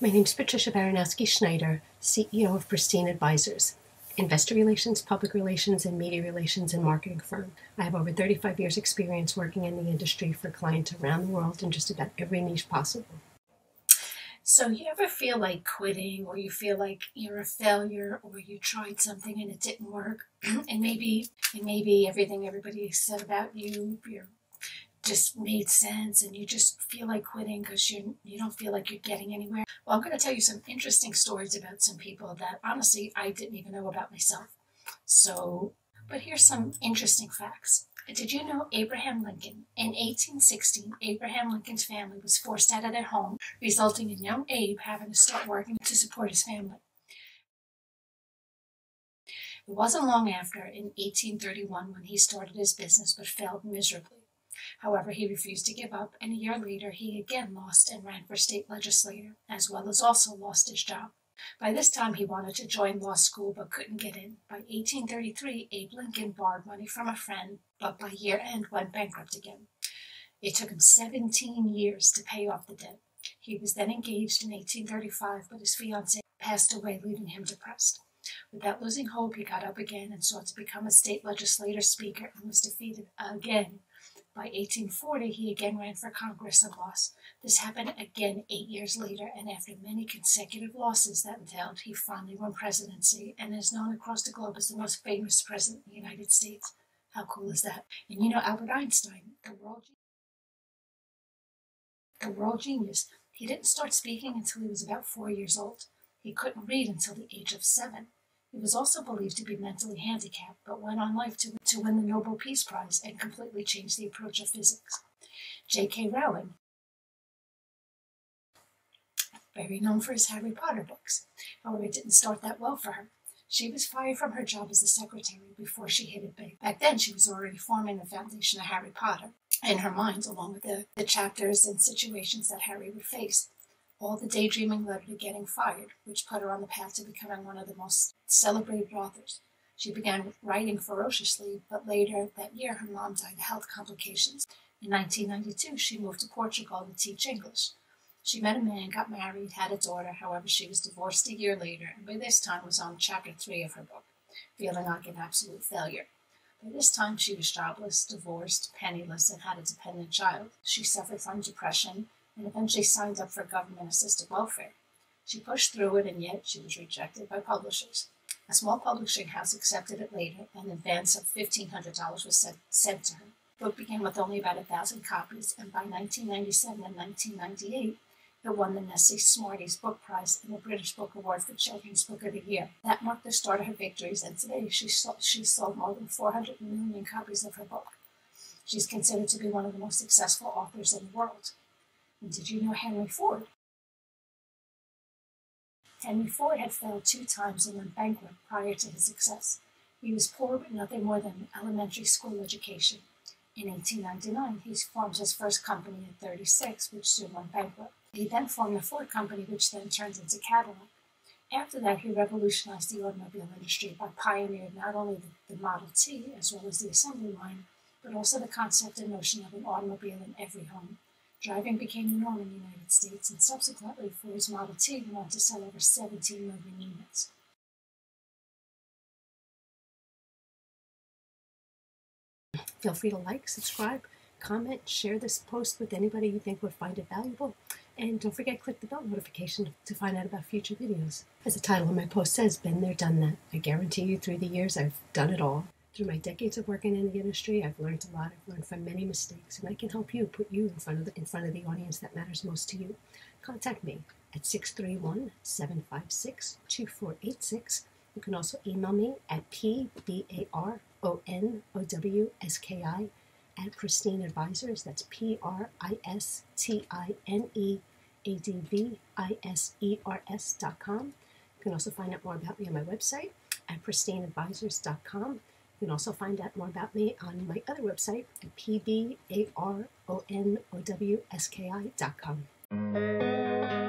My name is Patricia Baronowski Schneider, CEO of Pristine Advisers, investor relations, public relations, and media relations and marketing firm. I have over 35 years' experience working in the industry for clients around the world in just about every niche possible. So, you ever feel like quitting, or you feel like you're a failure, or you tried something and it didn't work, and maybe, and maybe everything everybody said about you, you're just made sense and you just feel like quitting because you you don't feel like you're getting anywhere. Well, I'm going to tell you some interesting stories about some people that honestly I didn't even know about myself. So, but here's some interesting facts. Did you know Abraham Lincoln? In 1816, Abraham Lincoln's family was forced out of their home, resulting in young Abe having to start working to support his family. It wasn't long after, in 1831, when he started his business but failed miserably. However, he refused to give up, and a year later he again lost and ran for state legislator, as well as also lost his job. By this time, he wanted to join law school but couldn't get in. By 1833, Abe Lincoln borrowed money from a friend, but by year end went bankrupt again. It took him 17 years to pay off the debt. He was then engaged in 1835, but his fiancée passed away, leaving him depressed. Without losing hope, he got up again and sought to become a state legislator speaker and was defeated again by 1840, he again ran for Congress and lost. This happened again eight years later, and after many consecutive losses that entailed, he finally won presidency and is known across the globe as the most famous president in the United States. How cool is that? And you know Albert Einstein, the world, the world genius. He didn't start speaking until he was about four years old. He couldn't read until the age of seven. He was also believed to be mentally handicapped, but went on life to, to win the Nobel Peace Prize and completely changed the approach of physics. J.K. Rowling, very known for his Harry Potter books. However, it didn't start that well for her. She was fired from her job as a secretary before she hit it big. Back then, she was already forming the foundation of Harry Potter in her mind, along with the, the chapters and situations that Harry would face. All the daydreaming led her to getting fired, which put her on the path to becoming one of the most celebrated authors. She began writing ferociously, but later that year her mom died of health complications. In 1992, she moved to Portugal to teach English. She met a man, got married, had a daughter. However, she was divorced a year later, and by this time was on chapter three of her book, feeling like an absolute failure. By this time, she was jobless, divorced, penniless, and had a dependent child. She suffered from depression and eventually signed up for government assisted welfare. She pushed through it, and yet she was rejected by publishers. A small publishing house accepted it later, and an advance of $1,500 was sent, sent to her. The book began with only about a thousand copies, and by 1997 and 1998, it won the Nestlé Smarties Book Prize and the British Book Award for Children's Book of the Year. That marked the start of her victories, and today she sold, she sold more than 400 million copies of her book. She's considered to be one of the most successful authors in the world. Did you know Henry Ford? Henry Ford had failed two times and went bankrupt prior to his success. He was poor with nothing more than an elementary school education. In 1899, he formed his first company at 36, which soon went bankrupt. He then formed the Ford Company, which then turned into Cadillac. After that, he revolutionized the automobile industry by pioneering not only the, the Model T as well as the assembly line, but also the concept and notion of an automobile in every home. Driving became the norm in the United States, and subsequently Ford's Model T went on to sell over 17 million units. Feel free to like, subscribe, comment, share this post with anybody you think would find it valuable, and don't forget click the bell notification to find out about future videos. As the title of my post says, been there, done that. I guarantee you through the years I've done it all. Through my decades of working in the industry, I've learned a lot. I've learned from many mistakes, and I can help you put you in front of the, in front of the audience that matters most to you. Contact me at 631-756-2486. You can also email me at pbaronowski at Pristine Advisers. That's dot com. You can also find out more about me on my website at pristineadvisors.com. You can also find out more about me on my other website at pbaronowski.com.